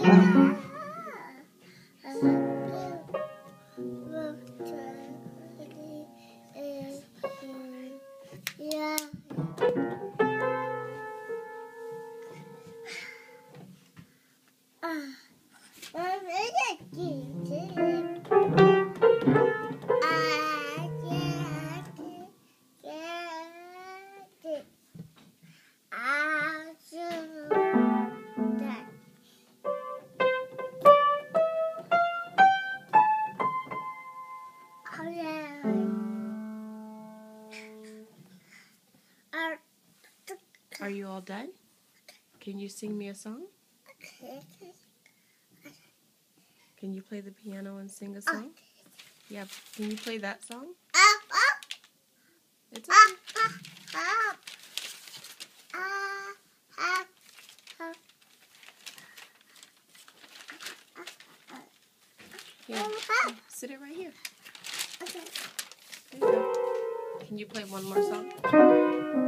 Yeah. Ah, I'm ready to Are you all done? Can you sing me a song? okay. Can you play the piano and sing a song? Yeah. Can you play that song? Up, up, It's up, okay. up, up. Up, Up. sit it right here. Okay. There you go. Can you play one more song?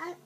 I, I